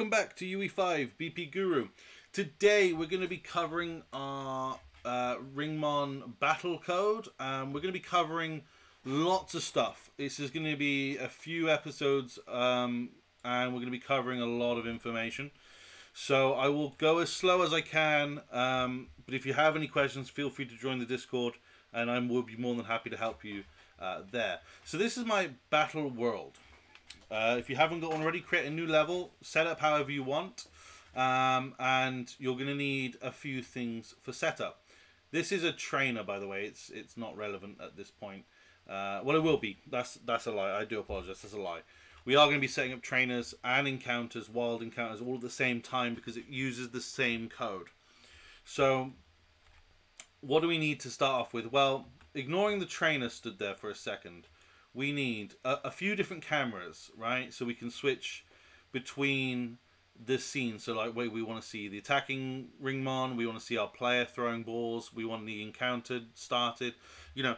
welcome back to UE5 BP Guru. Today we're going to be covering our uh, Ringmon battle code. Um, we're going to be covering lots of stuff. This is going to be a few episodes um, and we're going to be covering a lot of information. So I will go as slow as I can, um, but if you have any questions, feel free to join the Discord and I will be more than happy to help you uh, there. So this is my battle world. Uh, if you haven't got one already, create a new level, set up however you want, um, and you're going to need a few things for setup. This is a trainer, by the way. It's it's not relevant at this point. Uh, well, it will be. That's that's a lie. I do apologize. That's a lie. We are going to be setting up trainers and encounters, wild encounters, all at the same time because it uses the same code. So, what do we need to start off with? Well, ignoring the trainer stood there for a second we need a, a few different cameras, right? So we can switch between this scene. So like wait, we want to see the attacking ringmon, we want to see our player throwing balls, we want the encounter started. You know,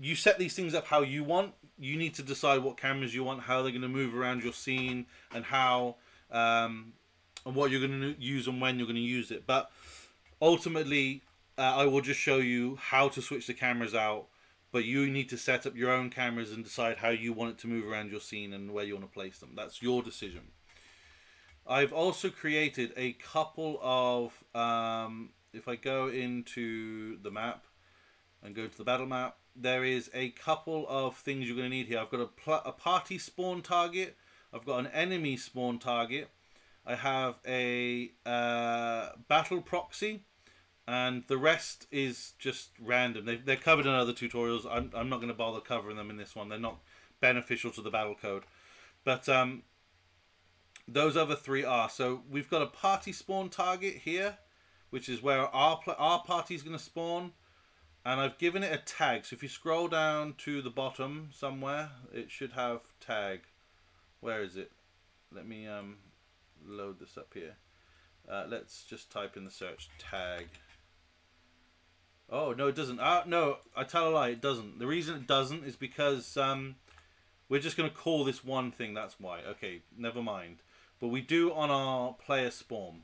you set these things up how you want. You need to decide what cameras you want, how they're going to move around your scene, and how um, and what you're going to use and when you're going to use it. But ultimately, uh, I will just show you how to switch the cameras out but you need to set up your own cameras and decide how you want it to move around your scene and where you want to place them. That's your decision. I've also created a couple of, um, if I go into the map and go to the battle map, there is a couple of things you're going to need here. I've got a, a party spawn target. I've got an enemy spawn target. I have a uh, battle proxy and the rest is just random. They, they're covered in other tutorials. I'm, I'm not going to bother covering them in this one. They're not beneficial to the battle code. But um, those other three are. So we've got a party spawn target here, which is where our, our party is going to spawn. And I've given it a tag. So if you scroll down to the bottom somewhere, it should have tag. Where is it? Let me um, load this up here. Uh, let's just type in the search tag. Oh no, it doesn't. Uh, no, I tell a lie. It doesn't. The reason it doesn't is because um, we're just going to call this one thing. That's why. Okay, never mind. But we do on our player spawn.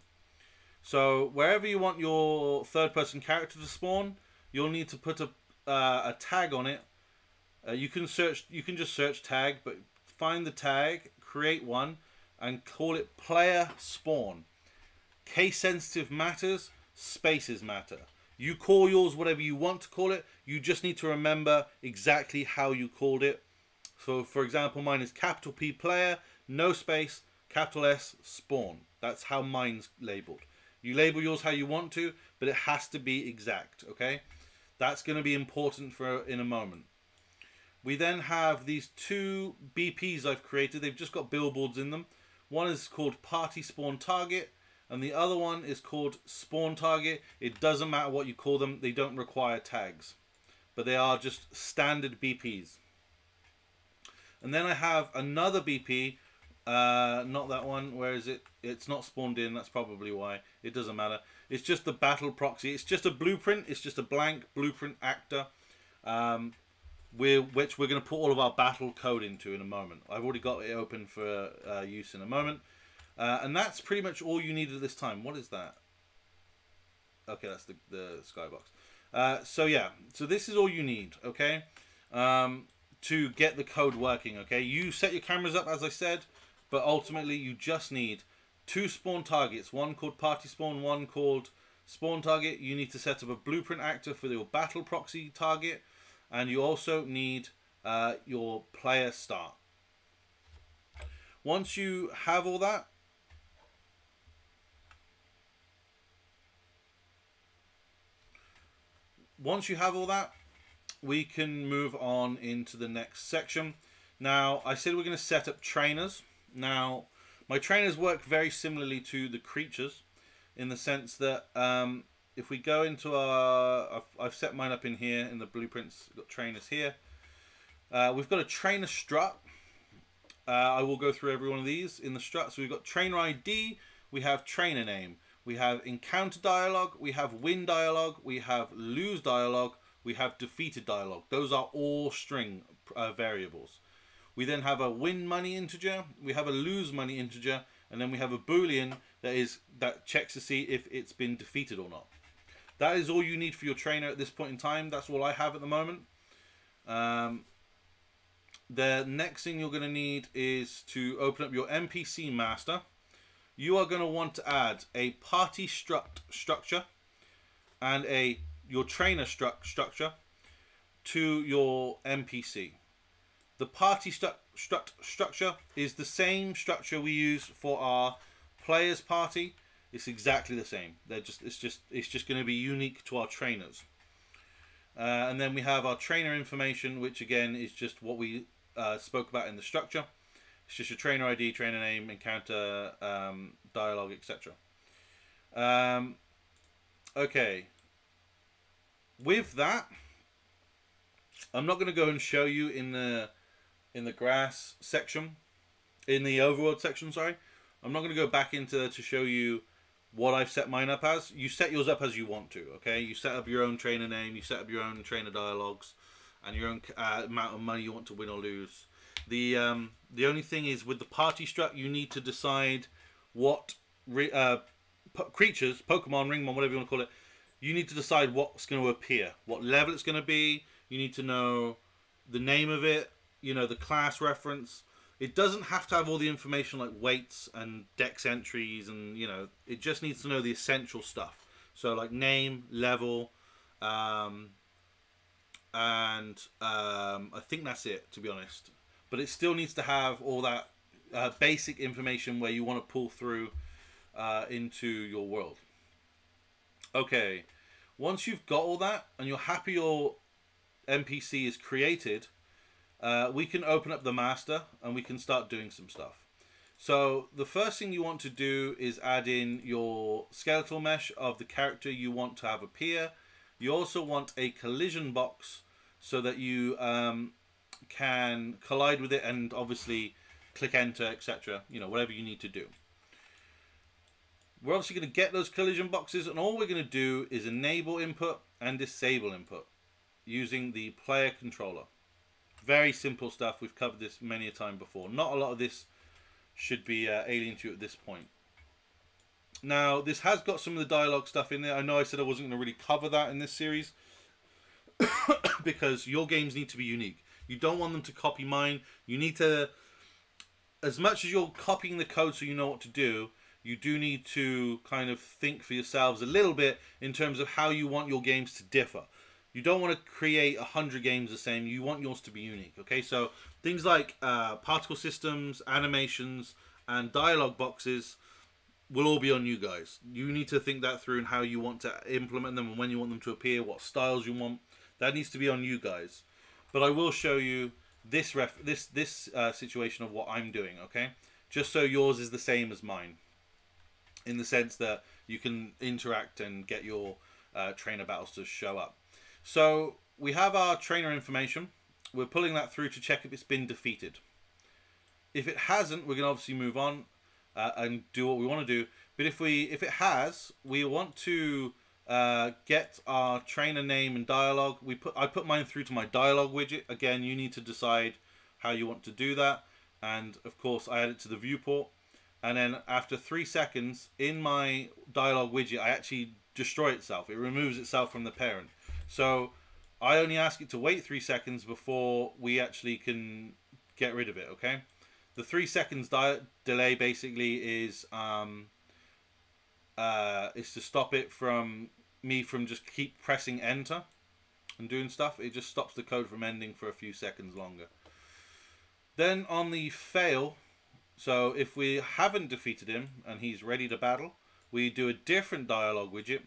So wherever you want your third-person character to spawn, you'll need to put a uh, a tag on it. Uh, you can search. You can just search tag, but find the tag, create one, and call it player spawn. Case sensitive matters. Spaces matter. You call yours whatever you want to call it. You just need to remember exactly how you called it. So, for example, mine is capital P player, no space, capital S spawn. That's how mine's labeled. You label yours how you want to, but it has to be exact, okay? That's going to be important for in a moment. We then have these two BPs I've created. They've just got billboards in them. One is called Party Spawn Target, and the other one is called spawn target. It doesn't matter what you call them, they don't require tags, but they are just standard BPs. And then I have another BP, uh, not that one, where is it? It's not spawned in, that's probably why. It doesn't matter. It's just the battle proxy. It's just a blueprint, it's just a blank blueprint actor. Um, we're, which we're going to put all of our battle code into in a moment. I've already got it open for uh, use in a moment. Uh, and that's pretty much all you needed at this time. What is that? Okay, that's the, the skybox. Uh, so yeah, so this is all you need, okay? Um, to get the code working, okay? You set your cameras up, as I said, but ultimately you just need two spawn targets. One called party spawn, one called spawn target. You need to set up a blueprint actor for your battle proxy target. And you also need uh, your player start. Once you have all that, once you have all that, we can move on into the next section. Now, I said we're going to set up trainers. Now, my trainers work very similarly to the creatures in the sense that um, if we go into our... I've, I've, set mine up in here in the blueprints, got trainers here. Uh, we've got a trainer struct. Uh, I will go through every one of these in the struct. So we've got trainer ID, we have trainer name we have encounter dialogue, we have win dialogue, we have lose dialogue, we have defeated dialogue. Those are all string uh, variables. We then have a win money integer, we have a lose money integer, and then we have a boolean that is that checks to see if it's been defeated or not. That is all you need for your trainer at this point in time. That's all I have at the moment. Um, the next thing you're going to need is to open up your NPC master. You are going to want to add a party struct structure and a your trainer struct structure to your NPC. The party stru struct structure is the same structure we use for our players party. It's exactly the same. They're just it's just it's just going to be unique to our trainers. Uh, and then we have our trainer information, which again is just what we uh, spoke about in the structure. It's just your trainer ID, trainer name, encounter, um, dialogue, etc. Um, okay. With that, I'm not going to go and show you in the in the grass section, in the overworld section. Sorry, I'm not going to go back into to show you what I've set mine up as. You set yours up as you want to. Okay, you set up your own trainer name, you set up your own trainer dialogues, and your own uh, amount of money you want to win or lose. The um, the only thing is with the party struct, you need to decide what uh, creatures, Pokemon, Ringmon, whatever you want to call it. You need to decide what's going to appear, what level it's going to be. You need to know the name of it, you know, the class reference. It doesn't have to have all the information like weights and dex entries, and you know, it just needs to know the essential stuff. So like name, level, um, and um, I think that's it to be honest. But it still needs to have all that uh, basic information where you want to pull through uh, into your world. Okay, once you've got all that and you're happy your NPC is created, uh, we can open up the master and we can start doing some stuff. So the first thing you want to do is add in your skeletal mesh of the character you want to have appear. You also want a collision box so that you um, can collide with it and obviously click enter, etc. You know, whatever you need to do. We're obviously going to get those collision boxes and all we're going to do is enable input and disable input using the player controller. Very simple stuff. We've covered this many a time before. Not a lot of this should be uh, alien to you at this point. Now, this has got some of the dialogue stuff in there. I know I said I wasn't going to really cover that in this series because your games need to be unique. You don't want them to copy mine. You need to, as much as you're copying the code so you know what to do, you do need to kind of think for yourselves a little bit in terms of how you want your games to differ. You don't want to create a hundred games the same. You want yours to be unique. Okay, so things like uh, particle systems, animations, and dialogue boxes will all be on you guys. You need to think that through and how you want to implement them and when you want them to appear, what styles you want. That needs to be on you guys. But I will show you this ref this this uh, situation of what I'm doing. Okay, just so yours is the same as mine, in the sense that you can interact and get your uh, trainer battles to show up. So we have our trainer information. We're pulling that through to check if it's been defeated. If it hasn't, we're going to obviously move on uh, and do what we want to do. But if we if it has, we want to uh, get our trainer name and dialogue. We put I put mine through to my dialogue widget. Again, you need to decide how you want to do that. And of course, I add it to the viewport. And then after three seconds in my dialogue widget, I actually destroy itself. It removes itself from the parent. So I only ask it to wait three seconds before we actually can get rid of it. Okay. The three seconds delay basically is um, uh, is to stop it from me from just keep pressing enter and doing stuff. It just stops the code from ending for a few seconds longer. Then on the fail, so if we haven't defeated him and he's ready to battle, we do a different dialogue widget,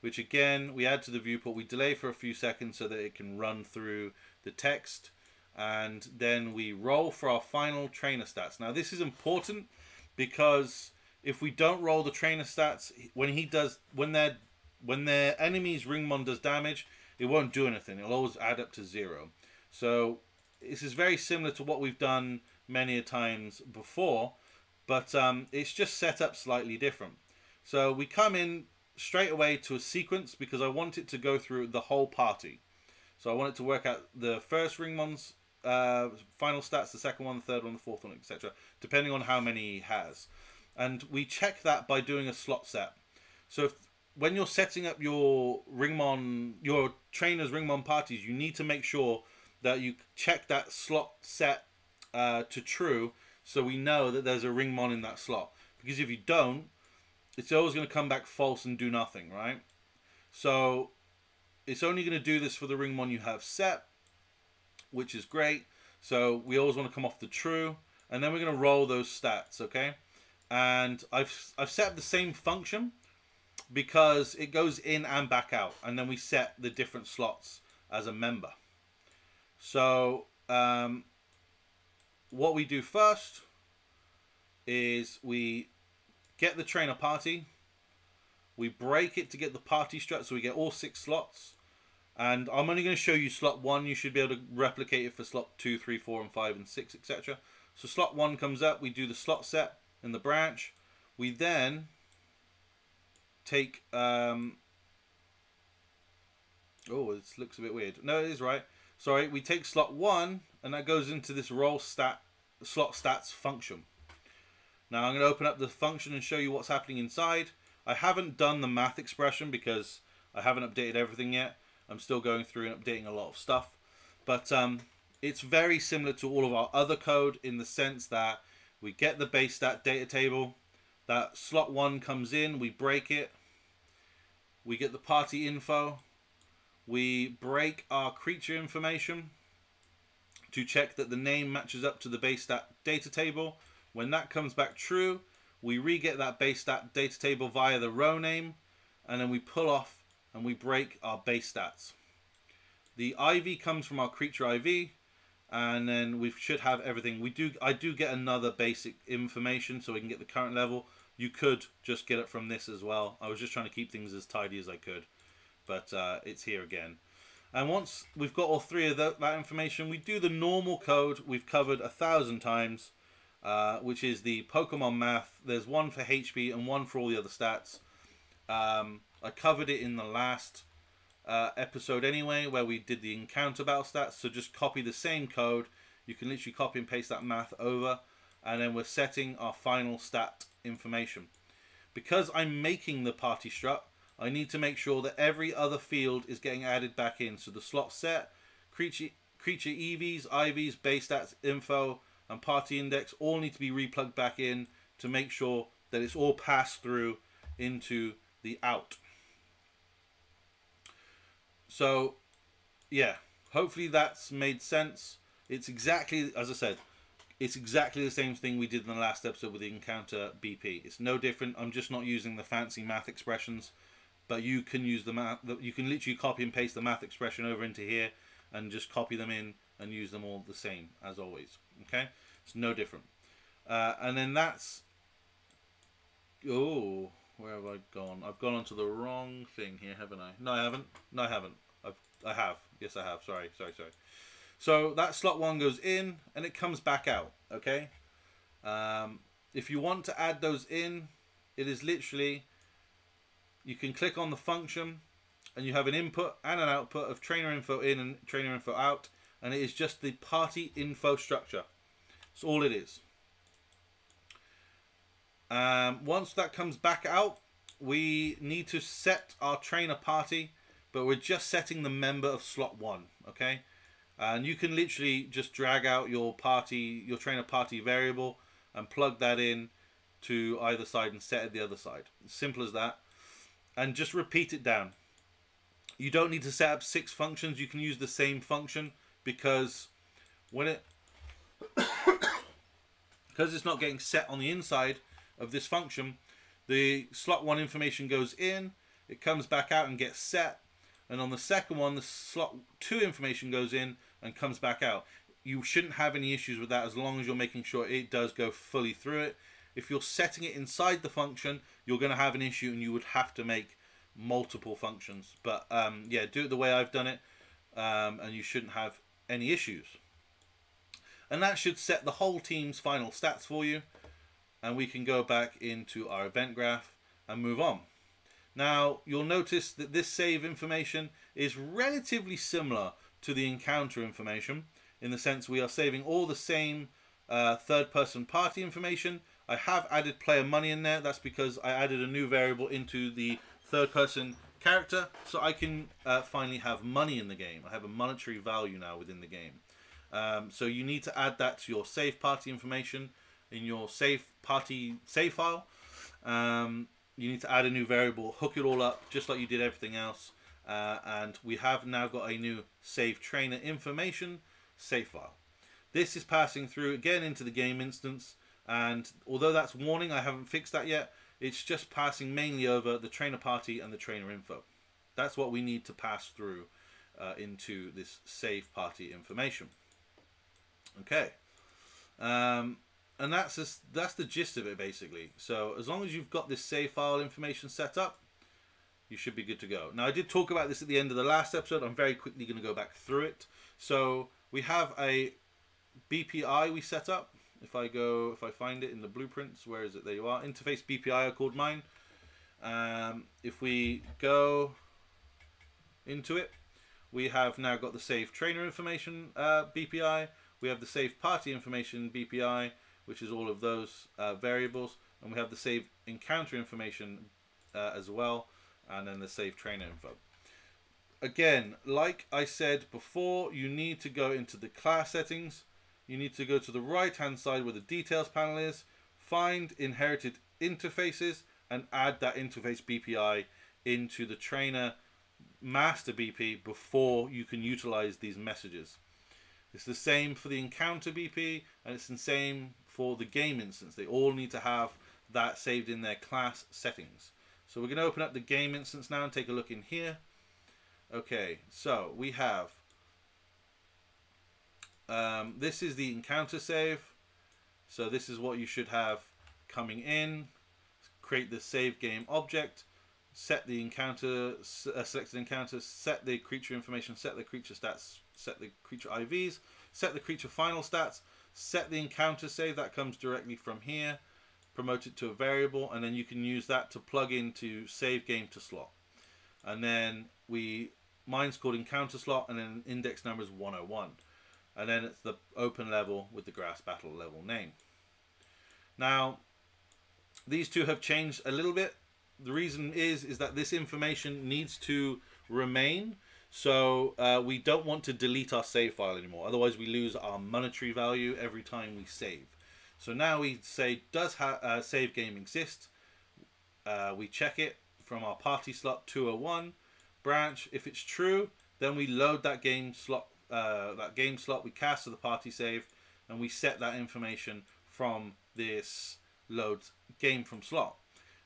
which again we add to the viewport. We delay for a few seconds so that it can run through the text and then we roll for our final trainer stats. Now this is important because if we don't roll the trainer stats when he does when their when their enemy's ringmon does damage it won't do anything. It'll always add up to zero. So this is very similar to what we've done many a times before but um, it's just set up slightly different. So we come in straight away to a sequence because I want it to go through the whole party. So I want it to work out the first ringmon's uh, final stats the second one the third one the fourth one etc depending on how many he has. And we check that by doing a slot set. So if, when you're setting up your Ringmon, your trainers Ringmon parties, you need to make sure that you check that slot set uh, to true, so we know that there's a Ringmon in that slot. Because if you don't, it's always going to come back false and do nothing, right? So it's only going to do this for the Ringmon you have set, which is great. So we always want to come off the true, and then we're going to roll those stats, okay? And I've I've set the same function because it goes in and back out, and then we set the different slots as a member. So um, what we do first is we get the trainer party, we break it to get the party struct, so we get all six slots. And I'm only going to show you slot 1. You should be able to replicate it for slot 2, 3, 4, and 5, and 6, etc. So slot 1 comes up. We do the slot set in the branch. We then take... Um, oh, this looks a bit weird. No, it is right. Sorry, we take slot 1, and that goes into this roll stat slot stats function. Now I'm going to open up the function and show you what's happening inside. I haven't done the math expression because I haven't updated everything yet. I'm still going through and updating a lot of stuff. But um, it's very similar to all of our other code in the sense that we get the base stat data table, that slot 1 comes in, we break it, we get the party info, we break our creature information to check that the name matches up to the base stat data table. When that comes back true, we re-get that base stat data table via the row name, and then we pull off and we break our base stats. The IV comes from our creature IV, and then we should have everything. We do. I do get another basic information so we can get the current level. You could just get it from this as well. I was just trying to keep things as tidy as I could, but uh, it's here again. And once we've got all three of that, that information, we do the normal code we've covered a thousand times, uh, which is the Pokemon math. There's one for HP and one for all the other stats. Um, I covered it in the last uh, episode anyway, where we did the encounter battle stats. So just copy the same code. You can literally copy and paste that math over, and then we're setting our final stat information. Because I'm making the party struct, I need to make sure that every other field is getting added back in. So the slot set, creature, creature EVs, IVs, base stats, info, and party index all need to be replugged back in to make sure that it's all passed through into the out. So, yeah, hopefully that's made sense. It's exactly, as I said, it's exactly the same thing we did in the last episode with the encounter BP. It's no different. I'm just not using the fancy math expressions, but you can use the math. You can literally copy and paste the math expression over into here, and just copy them in and use them all the same as always. Okay, it's no different. Uh, and then that's oh where have I gone? I've gone onto the wrong thing here, haven't I? No, I haven't. No, I haven't. I've, I have. Yes, I have. Sorry, sorry, sorry. So that slot one goes in and it comes back out. Okay. Um, if you want to add those in, it is literally you can click on the function and you have an input and an output of trainer info in and trainer info out and it is just the party info structure. That's all it is. Um, once that comes back out, we need to set our trainer party, but we're just setting the member of slot one, okay? And you can literally just drag out your party, your trainer party variable and plug that in to either side and set it the other side. Simple as that. And just repeat it down. You don't need to set up six functions. You can use the same function because when it because it's not getting set on the inside, of this function, the slot 1 information goes in, it comes back out and gets set, and on the second one, the slot 2 information goes in and comes back out. You shouldn't have any issues with that as long as you're making sure it does go fully through it. If you're setting it inside the function, you're going to have an issue and you would have to make multiple functions. But um, yeah, do it the way I've done it, um, and you shouldn't have any issues. And that should set the whole team's final stats for you and we can go back into our event graph and move on. Now you'll notice that this save information is relatively similar to the encounter information in the sense we are saving all the same uh, third person party information I have added player money in there. That's because I added a new variable into the third person character so I can uh, finally have money in the game. I have a monetary value now within the game. Um, so you need to add that to your save party information in your save party save file. Um, you need to add a new variable, hook it all up just like you did everything else. Uh, and we have now got a new save trainer information save file. This is passing through again into the game instance and although that's warning, I haven't fixed that yet. It's just passing mainly over the trainer party and the trainer info. That's what we need to pass through uh, into this save party information. Okay. Um, and that's that's the gist of it basically. So as long as you've got this save file information set up, you should be good to go. Now I did talk about this at the end of the last episode. I'm very quickly going to go back through it. So we have a BPI we set up. If I go, if I find it in the blueprints, where is it? There you are. Interface BPI I called mine. Um, if we go into it, we have now got the save trainer information uh, BPI. We have the save party information BPI, which is all of those uh, variables. And we have the save encounter information uh, as well. And then the save trainer info. Again, like I said before, you need to go into the class settings you need to go to the right hand side where the details panel is, find inherited interfaces and add that interface BPI into the trainer master BP before you can utilize these messages. It's the same for the encounter BP and it's the same for the game instance. They all need to have that saved in their class settings. So we're going to open up the game instance now and take a look in here. Okay, so we have um, this is the encounter save. So this is what you should have coming in. Create the save game object. Set the encounter, uh, selected encounter, set the creature information, set the creature stats, set the creature IVs, set the creature final stats, set the encounter save that comes directly from here, promote it to a variable, and then you can use that to plug into save game to slot. And then we, mine's called encounter slot, and then index number is 101 and then it's the open level with the grass battle level name. Now, these two have changed a little bit. The reason is is that this information needs to remain. So uh, we don't want to delete our save file anymore. Otherwise, we lose our monetary value every time we save. So now we say, does uh, save game exist? Uh, we check it from our party slot 201 branch. If it's true, then we load that game slot uh, that game slot, we cast to the party save, and we set that information from this load game from slot.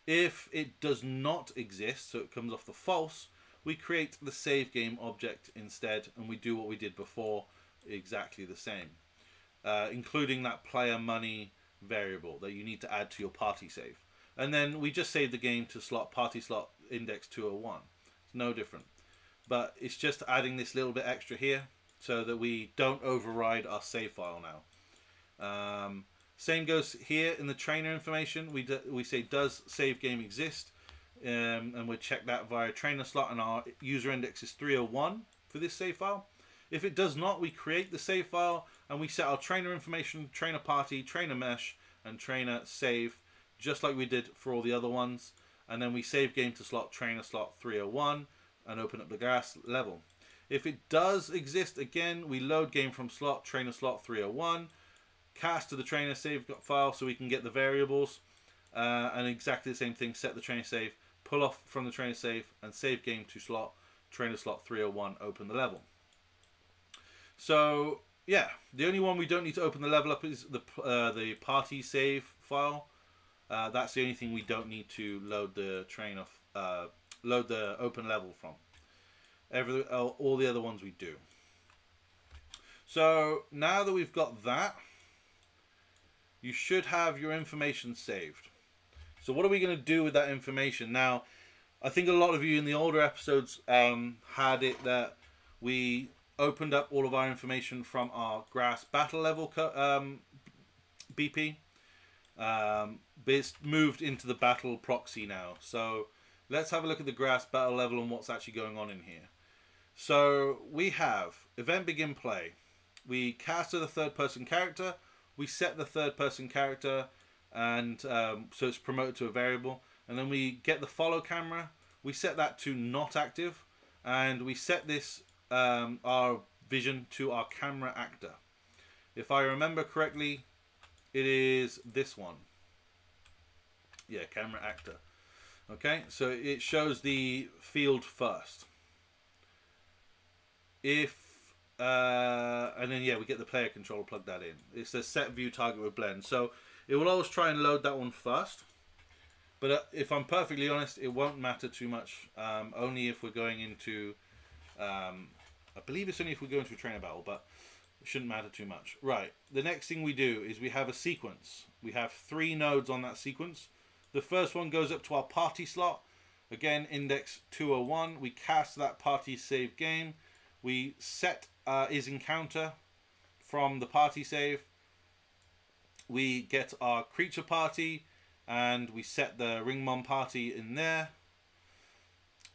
If it does not exist, so it comes off the false, we create the save game object instead, and we do what we did before, exactly the same, uh, including that player money variable that you need to add to your party save. And then we just save the game to slot party slot index 201. It's no different. But it's just adding this little bit extra here so that we don't override our save file now. Um, same goes here in the trainer information. We, we say does save game exist? Um, and we check that via trainer slot and our user index is 301 for this save file. If it does not, we create the save file and we set our trainer information, trainer party, trainer mesh, and trainer save, just like we did for all the other ones. And then we save game to slot trainer slot 301 and open up the grass level. If it does exist, again, we load game from slot, trainer slot 301, cast to the trainer save file so we can get the variables, uh, and exactly the same thing, set the trainer save, pull off from the trainer save, and save game to slot, trainer slot 301, open the level. So, yeah, the only one we don't need to open the level up is the, uh, the party save file. Uh, that's the only thing we don't need to load the train of, uh, load the open level from. Every, all the other ones we do. So now that we've got that, you should have your information saved. So what are we going to do with that information? Now, I think a lot of you in the older episodes um, had it that we opened up all of our information from our grass battle level um, BP. Um, but it's moved into the battle proxy now. So let's have a look at the grass battle level and what's actually going on in here. So we have event begin play. We cast the third person character. We set the third person character and um, so it's promoted to a variable. And then we get the follow camera. We set that to not active, and we set this um, our vision to our camera actor. If I remember correctly, it is this one. Yeah, camera actor. Okay, so it shows the field first. If uh, and then yeah, we get the player controller, plug that in. It's the set view target with blend. So it will always try and load that one first. But uh, if I'm perfectly honest, it won't matter too much. Um, only if we're going into, um, I believe it's only if we go into a trainer battle, but it shouldn't matter too much. Right. The next thing we do is we have a sequence. We have three nodes on that sequence. The first one goes up to our party slot. Again, index 201. We cast that party save game. We set uh, is encounter from the party save. We get our creature party and we set the Ringmon party in there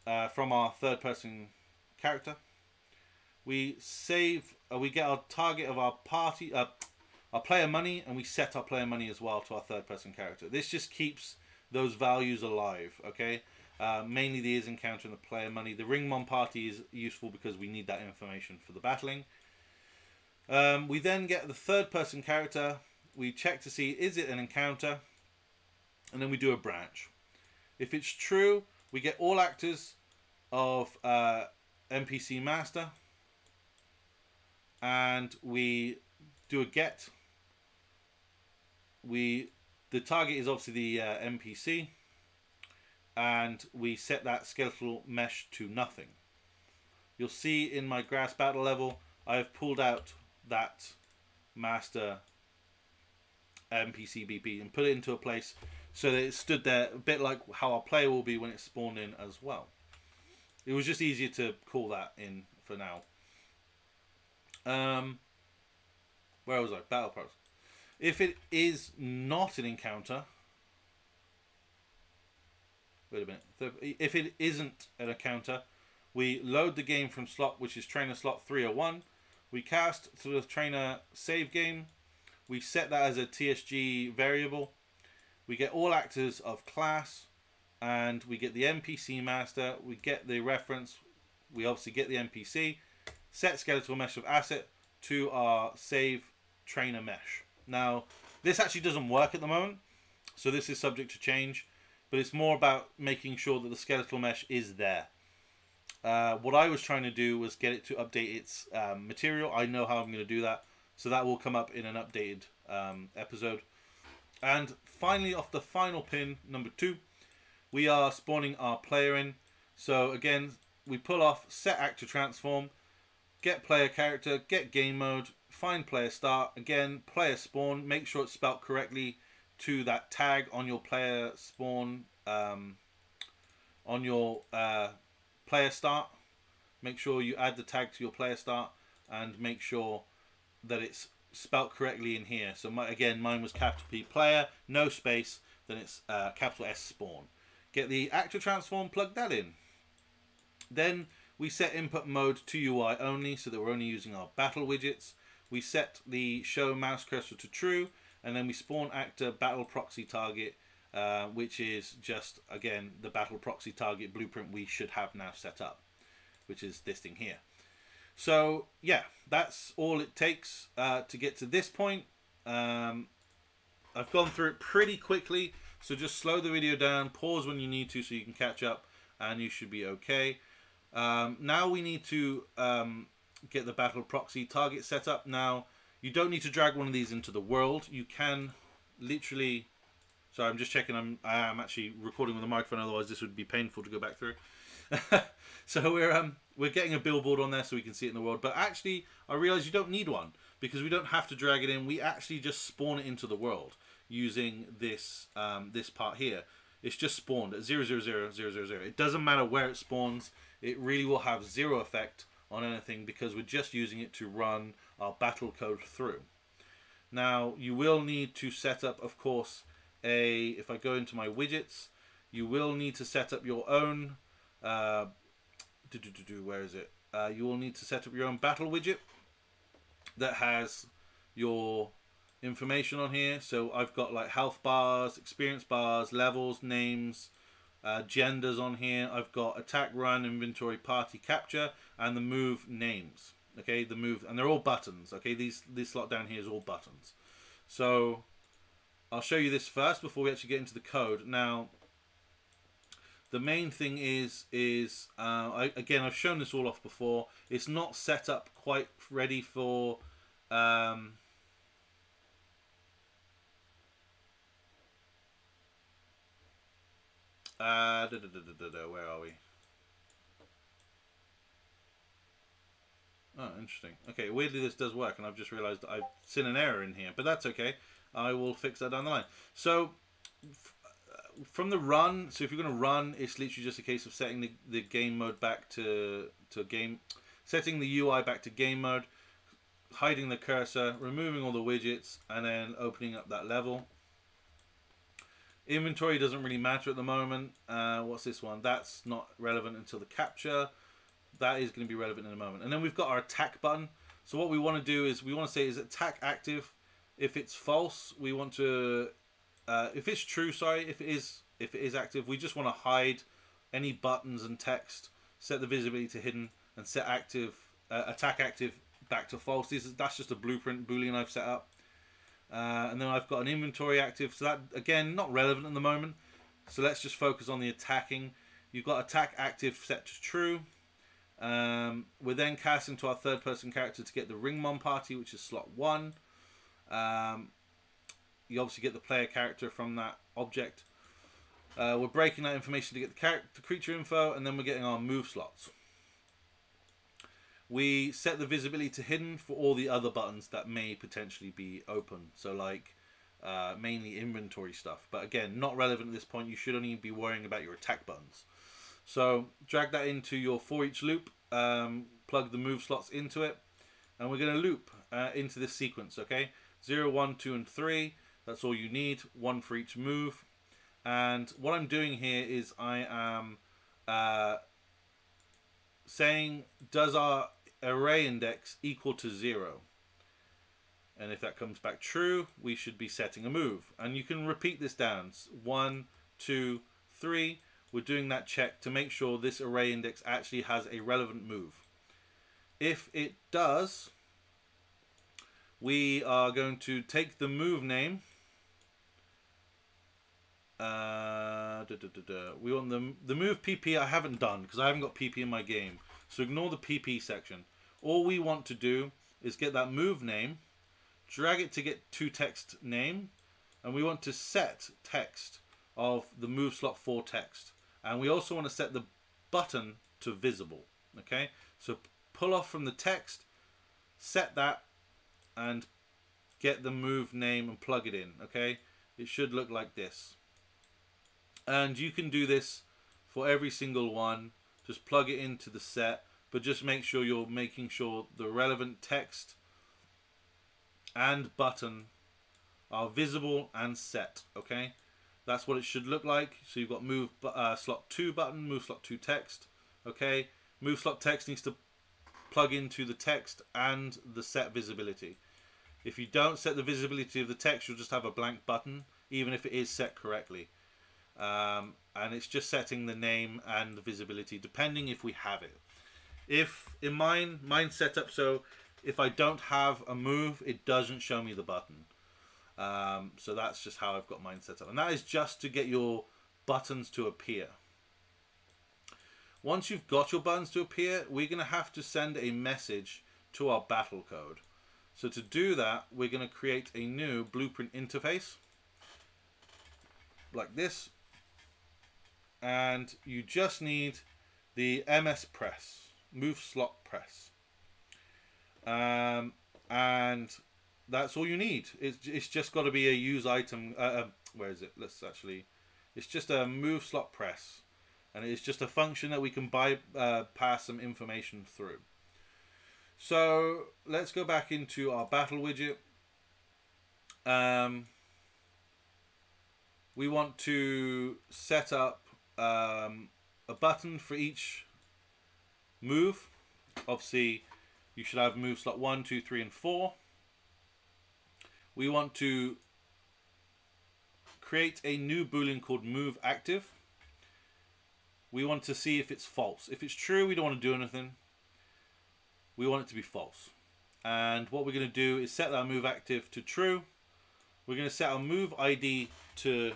uh, from our third person character. We save, uh, we get our target of our party, uh, our player money, and we set our player money as well to our third person character. This just keeps those values alive, okay? Uh, mainly the is encounter and the player money. The Ringmon party is useful because we need that information for the battling. Um, we then get the third person character. We check to see is it an encounter, and then we do a branch. If it's true, we get all actors of uh, NPC master, and we do a get. We the target is obviously the uh, NPC and we set that skeletal mesh to nothing. You'll see in my grass battle level, I've pulled out that master BP and put it into a place so that it stood there a bit like how our player will be when it's spawned in as well. It was just easier to call that in for now. Um, where was I? Battle pros. If it is not an encounter, wait a minute. If it isn't an encounter, we load the game from slot, which is trainer slot 301. We cast to the trainer save game. We set that as a TSG variable. We get all actors of class, and we get the NPC master. We get the reference. We obviously get the NPC. Set skeletal mesh of asset to our save trainer mesh. Now, this actually doesn't work at the moment, so this is subject to change but it's more about making sure that the skeletal mesh is there. Uh, what I was trying to do was get it to update its um, material. I know how I'm going to do that, so that will come up in an updated um, episode. And finally, off the final pin, number two, we are spawning our player in. So again, we pull off set actor transform, get player character, get game mode, find player start, again, player spawn, make sure it's spelt correctly, to that tag on your player spawn um, on your uh, player start. Make sure you add the tag to your player start and make sure that it's spelt correctly in here. So my, again, mine was capital P player, no space, then it's uh, capital S spawn. Get the actor transform, plug that in. Then we set input mode to UI only so that we're only using our battle widgets. We set the show mouse cursor to true and then we spawn actor battle proxy target uh, which is just again the battle proxy target blueprint we should have now set up which is this thing here so yeah that's all it takes uh, to get to this point um, I've gone through it pretty quickly so just slow the video down pause when you need to so you can catch up and you should be okay um, now we need to um, get the battle proxy target set up now you don't need to drag one of these into the world. You can literally... Sorry, I'm just checking. I'm I am actually recording with a microphone. Otherwise, this would be painful to go back through. so we're um we're getting a billboard on there so we can see it in the world. But actually, I realise you don't need one because we don't have to drag it in. We actually just spawn it into the world using this um, this part here. It's just spawned at 000, 000, 000. It doesn't matter where it spawns. It really will have zero effect on anything because we're just using it to run our battle code through. Now you will need to set up of course a, if I go into my widgets, you will need to set up your own, uh, do, do, do, do, where is it? Uh, you will need to set up your own battle widget that has your information on here. So I've got like health bars, experience bars, levels, names, uh, genders on here. I've got attack, run, inventory, party, capture, and the move names. Okay, the move, and they're all buttons. Okay, these this slot down here is all buttons. So I'll show you this first before we actually get into the code. Now, the main thing is is uh, I, again I've shown this all off before. It's not set up quite ready for. Um, uh, da, da, da, where are we? Oh, interesting. Okay, weirdly this does work, and I've just realised I've seen an error in here, but that's okay. I will fix that down the line. So, from the run, so if you're going to run, it's literally just a case of setting the, the game mode back to, to game, setting the UI back to game mode, hiding the cursor, removing all the widgets, and then opening up that level. Inventory doesn't really matter at the moment. Uh, what's this one? That's not relevant until the capture. That is going to be relevant in a moment. And then we've got our attack button. So what we want to do is we want to say is attack active. If it's false, we want to uh, if it's true, sorry, if it is if it is active, we just want to hide any buttons and text, set the visibility to hidden, and set active uh, attack active back to false. That's just a blueprint boolean I've set up. Uh, and then I've got an inventory active, so that again not relevant at the moment. So let's just focus on the attacking. You've got attack active set to true. Um, we're then casting to our third person character to get the Ringmon party, which is slot one. Um, you obviously get the player character from that object. Uh, we're breaking that information to get the, character, creature info, and then we're getting our move slots. We set the visibility to hidden for all the other buttons that may potentially be open. So like uh, mainly inventory stuff. But again, not relevant at this point. You should only be worrying about your attack buttons. So drag that into your for each loop. Um, plug the move slots into it. And we're going to loop uh, into this sequence, okay? 0, 1, 2, and 3. That's all you need, one for each move. And what I'm doing here is I am uh, saying, does our array index equal to zero? And if that comes back true, we should be setting a move. And you can repeat this down. One, two, three. We're doing that check to make sure this array index actually has a relevant move. If it does, we are going to take the move name uh, we want the, the move PP I haven't done because I haven't got PP in my game. So ignore the PP section. All we want to do is get that move name, drag it to get to text name, and we want to set text of the move slot for text. And we also want to set the button to visible. Okay, so pull off from the text, set that, and get the move name and plug it in. Okay, it should look like this and you can do this for every single one. Just plug it into the set but just make sure you're making sure the relevant text and button are visible and set okay? That's what it should look like. So you've got move uh, slot 2 button move slot 2 text okay? Move slot text needs to plug into the text and the set visibility. If you don't set the visibility of the text you'll just have a blank button even if it is set correctly um, and it's just setting the name and the visibility depending if we have it. If in mine mine set up so if I don't have a move it doesn't show me the button. Um, so that's just how I've got mine set up. And that is just to get your buttons to appear. Once you've got your buttons to appear we're gonna have to send a message to our battle code. So to do that we're going to create a new blueprint interface. Like this and you just need the MS press, move slot press. Um, and that's all you need. It's, it's just got to be a use item. Uh, uh, where is it? Let's actually, it's just a move slot press. And it's just a function that we can buy, uh, pass some information through. So let's go back into our battle widget. Um, we want to set up um, a button for each move. Obviously, you should have move slot 1, 2, 3, and 4. we want to create a new boolean called move active. We want to see if it's false. If it's true, we don't want to do anything. We want it to be false. And what we're going to do is set that move active to true. We're going to set our move ID to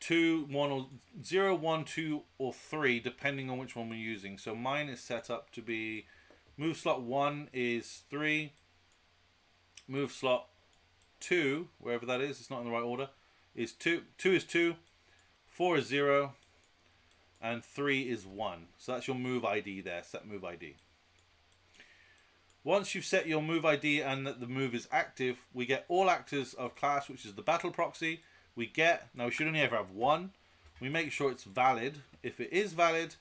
2, 1, or 0, 1, 2, or 3, depending on which one we're using. So mine is set up to be move slot 1 is 3, move slot 2, wherever that is, it's not in the right order, is 2, 2 is 2, 4 is 0, and 3 is 1. So that's your move ID there, set move ID. Once you've set your move ID and that the move is active, we get all actors of class, which is the battle proxy. We get, now we should only ever have one. We make sure it's valid. If it is valid,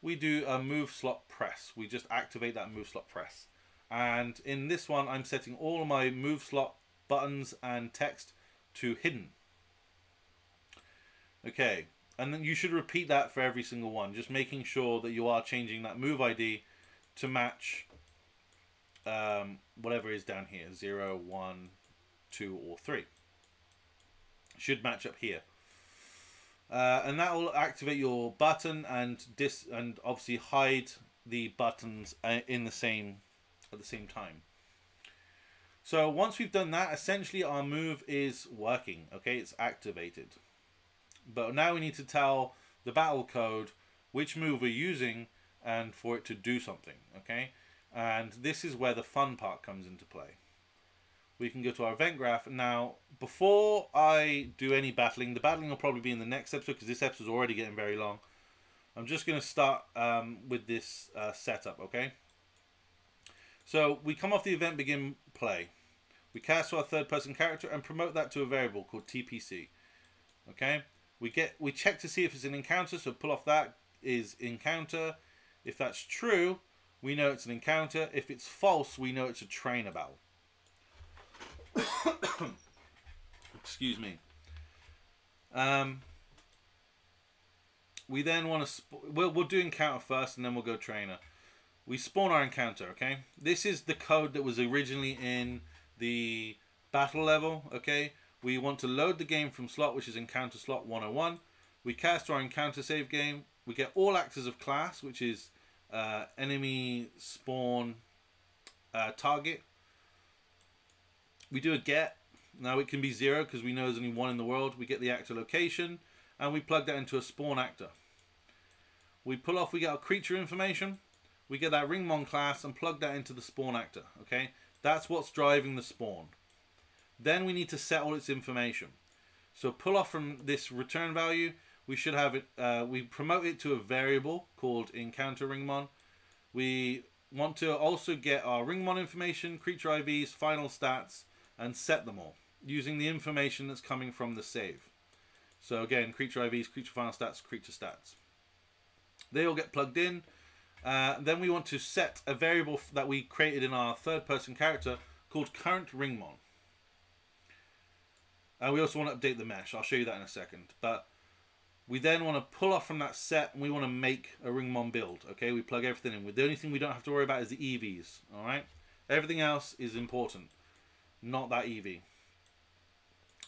we do a move slot press. We just activate that move slot press. And in this one, I'm setting all my move slot buttons and text to hidden. Okay, and then you should repeat that for every single one, just making sure that you are changing that move ID to match um, whatever is down here, 0, 1, 2, or 3. Should match up here. Uh, and that will activate your button and dis and obviously hide the buttons uh, in the same at the same time. So once we've done that, essentially our move is working. Okay, it's activated. But now we need to tell the battle code which move we're using and for it to do something. Okay, and this is where the fun part comes into play. We can go to our event graph. Now, before I do any battling, the battling will probably be in the next episode because this episode is already getting very long. I'm just going to start um, with this uh, setup, okay? So we come off the event begin play. We cast our third person character and promote that to a variable called TPC. Okay? We get we check to see if it's an encounter, so pull off that is encounter. If that's true, we know it's an encounter. If it's false, we know it's a trainer battle. Excuse me. Um, we then want to... We'll, we'll do encounter first and then we'll go trainer. We spawn our encounter, okay? This is the code that was originally in the battle level, okay? We want to load the game from slot, which is encounter slot 101. We cast our encounter save game. We get all actors of class, which is uh, enemy spawn uh, target. We do a get. Now it can be zero because we know there's only one in the world. We get the actor location and we plug that into a spawn actor. We pull off, we get our creature information. We get that Ringmon class and plug that into the spawn actor. Okay, That's what's driving the spawn. Then we need to set all its information. So pull off from this return value we should have it, uh, we promote it to a variable called encounter ringmon. We want to also get our ringmon information, creature IVs, final stats, and set them all using the information that's coming from the save. So again, creature IVs, creature final stats, creature stats. They all get plugged in. Uh, then we want to set a variable that we created in our third person character called current ringmon. And we also want to update the mesh. I'll show you that in a second. But we then want to pull off from that set and we want to make a Ringmon build. Okay, we plug everything in. The only thing we don't have to worry about is the EVs. All right, everything else is important, not that EV.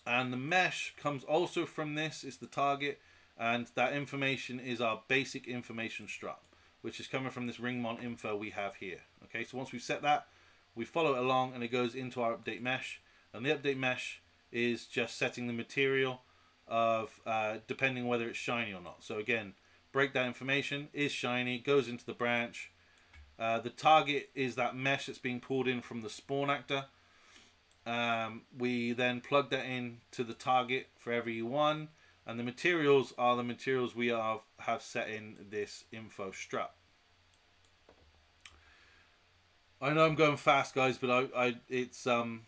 And the mesh comes also from this. It's the target, and that information is our basic information struct, which is coming from this Ringmon info we have here. Okay, so once we've set that, we follow it along, and it goes into our update mesh. And the update mesh is just setting the material of uh, depending whether it's shiny or not. So again, break that information is shiny, goes into the branch. Uh, the target is that mesh that's being pulled in from the spawn actor. Um, we then plug that in to the target for every one, and the materials are the materials we have, have set in this info struct. I know I'm going fast, guys, but I, I it's um,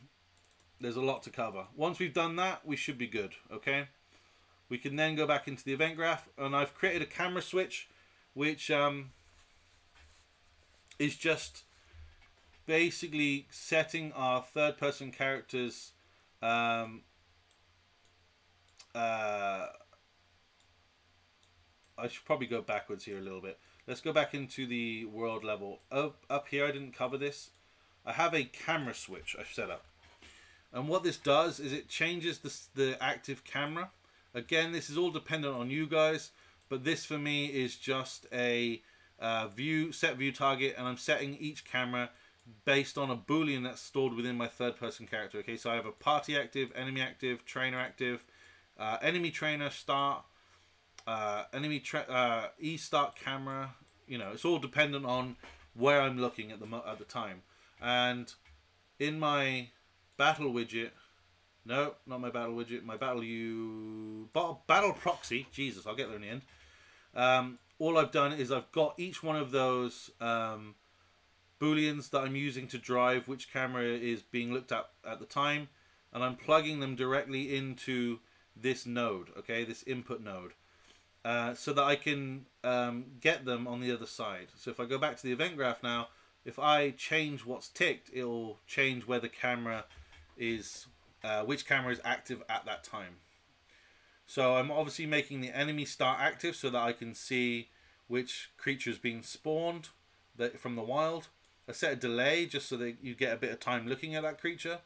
there's a lot to cover. Once we've done that, we should be good. Okay. We can then go back into the event graph and I've created a camera switch which um, is just basically setting our third person characters um, uh, I should probably go backwards here a little bit. Let's go back into the world level. Up, up here, I didn't cover this. I have a camera switch I've set up. And what this does is it changes the, the active camera. Again, this is all dependent on you guys, but this for me is just a uh, view set view target, and I'm setting each camera based on a boolean that's stored within my third person character. Okay, so I have a party active, enemy active, trainer active, uh, enemy trainer start, uh, enemy uh, e start camera. You know, it's all dependent on where I'm looking at the at the time. And in my battle widget, no, not my battle widget, my battle you battle proxy. Jesus, I'll get there in the end. Um, all I've done is I've got each one of those um, booleans that I'm using to drive which camera is being looked at at the time, and I'm plugging them directly into this node, okay, this input node, uh, so that I can um, get them on the other side. So if I go back to the event graph now, if I change what's ticked, it'll change where the camera is, uh, which camera is active at that time. So I'm obviously making the enemy start active so that I can see which creature is being spawned from the wild. I set a delay just so that you get a bit of time looking at that creature.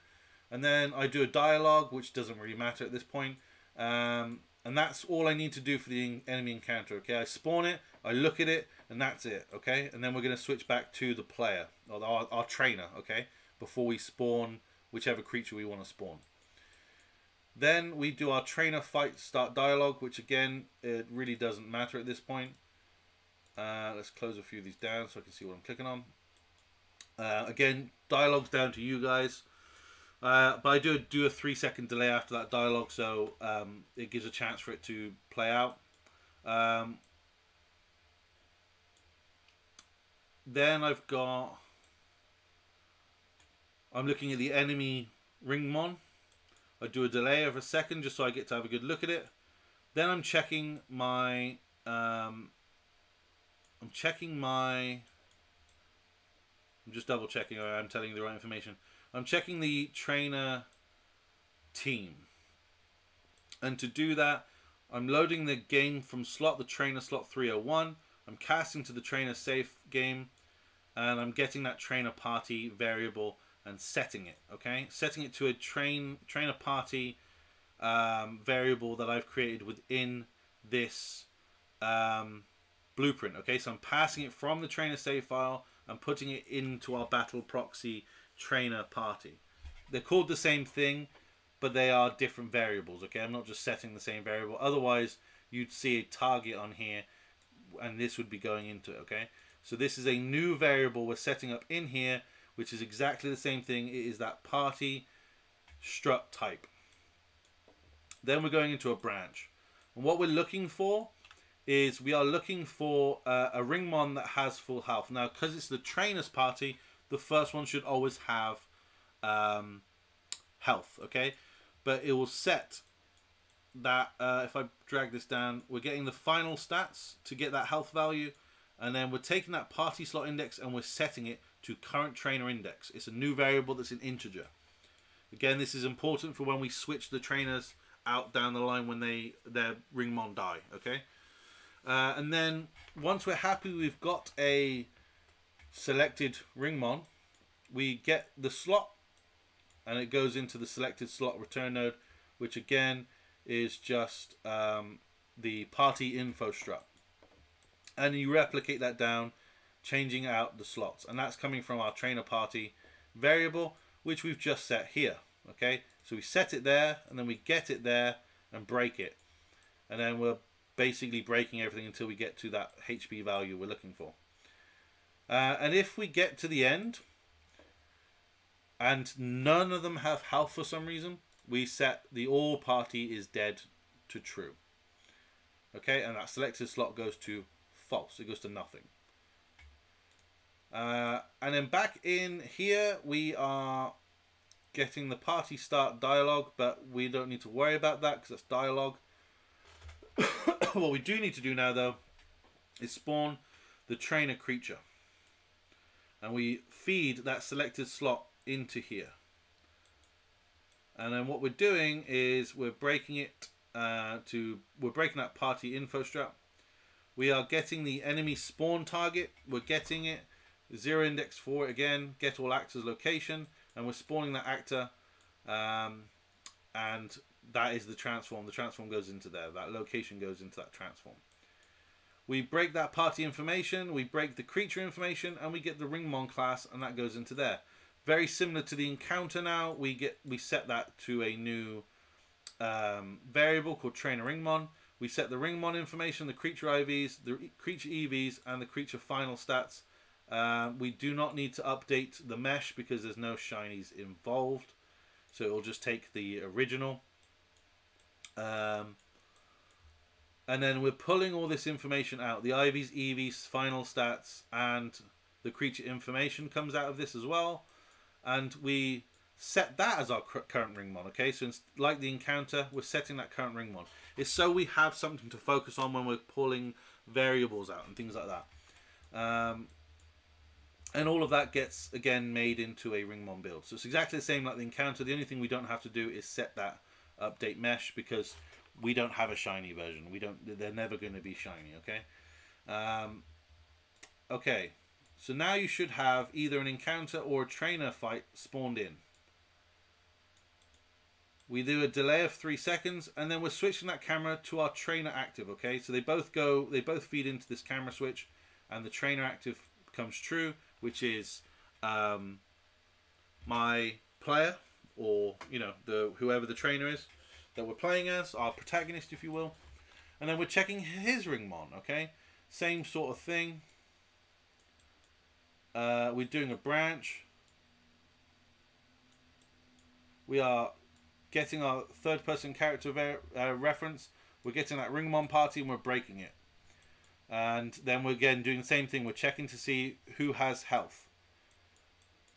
And then I do a dialogue, which doesn't really matter at this point. Um, and that's all I need to do for the enemy encounter. Okay, I spawn it, I look at it, and that's it. Okay, and then we're going to switch back to the player or our, our trainer. Okay, before we spawn whichever creature we want to spawn. Then we do our trainer fight start dialogue, which again it really doesn't matter at this point. Uh, let's close a few of these down so I can see what I'm clicking on. Uh, again, dialogue's down to you guys. Uh, but I do do a three second delay after that dialogue, so um, it gives a chance for it to play out. Um, then I've got. I'm looking at the enemy ringmon. I do a delay of a second just so I get to have a good look at it. Then I'm checking my. Um, I'm checking my. I'm just double checking. I'm telling you the right information. I'm checking the trainer team. And to do that, I'm loading the game from slot, the trainer slot 301. I'm casting to the trainer save game. And I'm getting that trainer party variable and setting it, okay? Setting it to a train trainer party um, variable that I've created within this um, blueprint, okay? So I'm passing it from the trainer save file and putting it into our battle proxy trainer party. They're called the same thing, but they are different variables, okay? I'm not just setting the same variable. Otherwise, you'd see a target on here, and this would be going into it, okay? So this is a new variable we're setting up in here, which is exactly the same thing. It is that party struct type. Then we're going into a branch. And what we're looking for is we are looking for uh, a ringmon that has full health. Now, because it's the trainer's party, the first one should always have um, health, okay? But it will set that, uh, if I drag this down, we're getting the final stats to get that health value, and then we're taking that party slot index and we're setting it to current trainer index. It's a new variable that's an integer. Again, this is important for when we switch the trainers out down the line when they their ringmon die, okay? Uh, and then once we're happy we've got a selected ringmon, we get the slot and it goes into the selected slot return node, which again is just um, the party info struct. And you replicate that down, changing out the slots. And that's coming from our trainer party variable, which we've just set here. Okay, so we set it there, and then we get it there and break it. And then we're basically breaking everything until we get to that HP value we're looking for. Uh, and if we get to the end and none of them have health for some reason, we set the all party is dead to true. Okay, and that selected slot goes to false. It goes to nothing. Uh, and then back in here, we are getting the party start dialogue, but we don't need to worry about that because it's dialogue. What we do need to do now, though, is spawn the trainer creature and we feed that selected slot into here. And then what we're doing is we're breaking it uh, to, we're breaking that party info struct. We are getting the enemy spawn target. We're getting it, zero index for it again, get all actors location, and we're spawning that actor Um, and that is the transform. The transform goes into there. That location goes into that transform. We break that party information, we break the creature information, and we get the Ringmon class, and that goes into there. Very similar to the encounter now, we get we set that to a new um, variable called trainer Ringmon. We set the Ringmon information, the creature IVs, the creature EVs, and the creature final stats. Uh, we do not need to update the mesh because there's no shinies involved. So it will just take the original. Um, and then we're pulling all this information out. The IVs, EVs, final stats, and the creature information comes out of this as well. And we set that as our current ring ringmon, okay? So like the encounter, we're setting that current ring ringmon. It's so we have something to focus on when we're pulling variables out and things like that. Um, and all of that gets, again, made into a ring ringmon build. So it's exactly the same like the encounter. The only thing we don't have to do is set that update mesh because we don't have a shiny version. We don't. They're never going to be shiny. Okay. Um, okay. So now you should have either an encounter or a trainer fight spawned in. We do a delay of three seconds, and then we're switching that camera to our trainer active. Okay, so they both go. They both feed into this camera switch, and the trainer active comes true, which is um, my player or you know the whoever the trainer is that we're playing as, our protagonist, if you will. And then we're checking his ringmon, okay? Same sort of thing. Uh, we're doing a branch. We are getting our third person character uh, reference. We're getting that ringmon party and we're breaking it. And then we're again doing the same thing. We're checking to see who has health.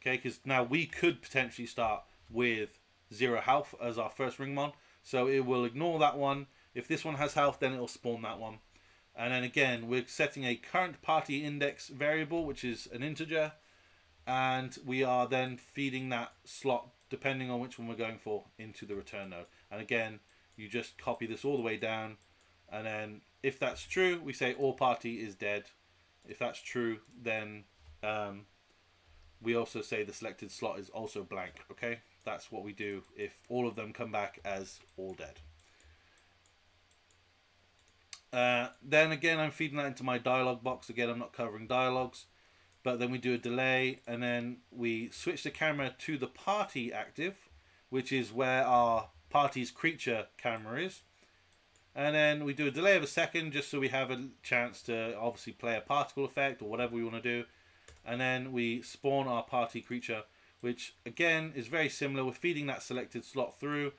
Okay, because now we could potentially start with zero health as our first ringmon. So it will ignore that one. If this one has health, then it'll spawn that one. And then again, we're setting a current party index variable, which is an integer. And we are then feeding that slot, depending on which one we're going for, into the return node. And again, you just copy this all the way down. And then if that's true, we say all party is dead. If that's true, then um, we also say the selected slot is also blank, okay? That's what we do if all of them come back as all dead. Uh, then again, I'm feeding that into my dialog box. Again, I'm not covering dialogues. But then we do a delay and then we switch the camera to the party active, which is where our party's creature camera is. And then we do a delay of a second just so we have a chance to obviously play a particle effect or whatever we want to do. And then we spawn our party creature which again is very similar. We're feeding that selected slot through.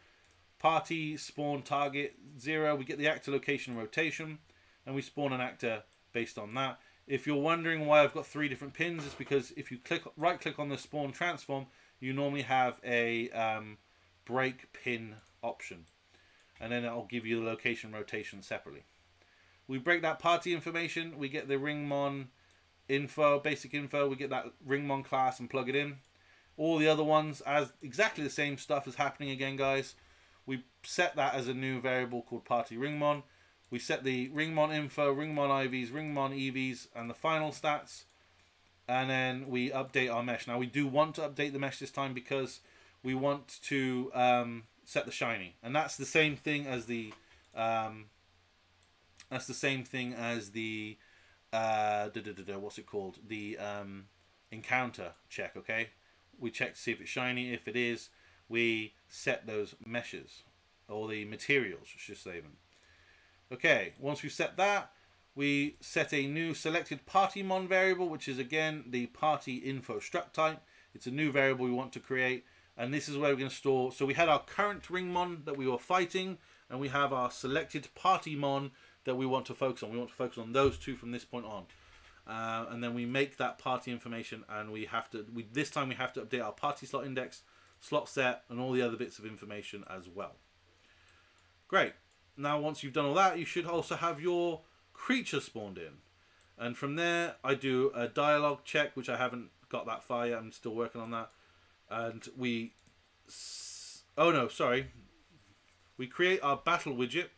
Party, spawn, target, zero. We get the actor location rotation, and we spawn an actor based on that. If you're wondering why I've got three different pins, it's because if you click right click on the spawn transform, you normally have a um, break pin option. And then it'll give you the location rotation separately. We break that party information, we get the Ringmon info, basic info, we get that Ringmon class and plug it in. All the other ones as exactly the same stuff is happening again, guys. We set that as a new variable called party ringmon. We set the ringmon info, ringmon IVs, ringmon EVs, and the final stats. And then we update our mesh. Now we do want to update the mesh this time because we want to um, set the shiny. And that's the same thing as the um, that's the same thing as the uh, da, da, da, what's it called? The um, encounter check, okay? We check to see if it's shiny. If it is, we set those meshes or the materials, should say them. Okay, once we've set that, we set a new selected party mon variable, which is again the party info struct type. It's a new variable we want to create, and this is where we're going to store. So we had our current ring mon that we were fighting, and we have our selected party mon that we want to focus on. We want to focus on those two from this point on uh, and then we make that party information and we have to we this time we have to update our party slot index slot set and all the other bits of information as well. Great. Now once you've done all that you should also have your creature spawned in. And from there I do a dialogue check which I haven't got that far yet. I'm still working on that. And we oh no sorry. We create our battle widget.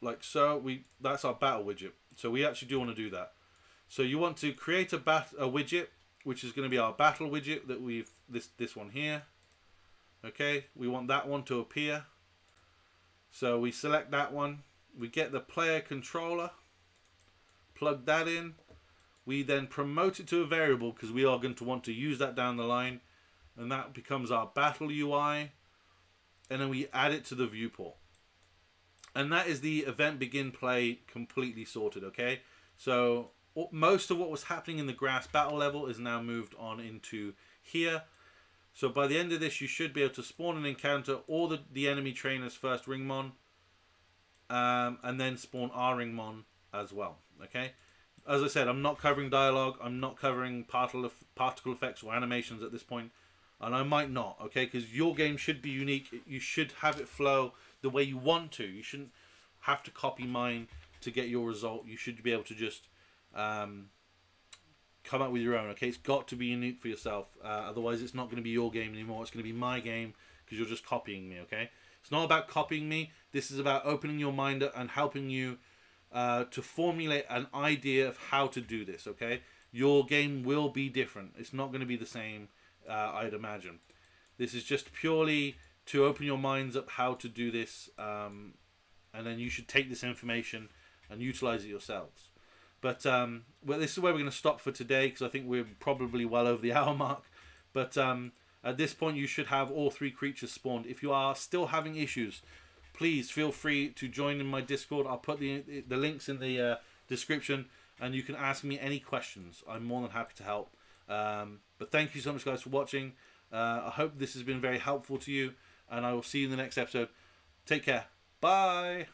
Like so we that's our battle widget so we actually do want to do that. So you want to create a, bat, a widget which is going to be our battle widget that we've this this one here. Okay, we want that one to appear. So we select that one. We get the player controller, plug that in. We then promote it to a variable because we are going to want to use that down the line. And that becomes our battle UI. And then we add it to the viewport. And that is the event begin play completely sorted, okay? So most of what was happening in the grass battle level is now moved on into here. So by the end of this, you should be able to spawn an encounter all the, the enemy trainers first Ringmon, um, and then spawn our Ringmon as well. Okay. As I said, I'm not covering dialogue. I'm not covering particle particle effects or animations at this point, and I might not. Okay, because your game should be unique. You should have it flow the way you want to. You shouldn't have to copy mine to get your result. You should be able to just um, come up with your own. Okay, it's got to be unique for yourself. Uh, otherwise, it's not going to be your game anymore. It's going to be my game because you're just copying me. Okay, it's not about copying me. This is about opening your mind up and helping you uh, to formulate an idea of how to do this. Okay, your game will be different. It's not going to be the same. Uh, I'd imagine. This is just purely to open your minds up how to do this, um, and then you should take this information and utilize it yourselves. But um, well, this is where we're going to stop for today because I think we're probably well over the hour mark. But um, at this point, you should have all three creatures spawned. If you are still having issues, please feel free to join in my Discord. I'll put the the links in the uh, description, and you can ask me any questions. I'm more than happy to help. Um, but thank you so much, guys, for watching. Uh, I hope this has been very helpful to you, and I will see you in the next episode. Take care. Bye.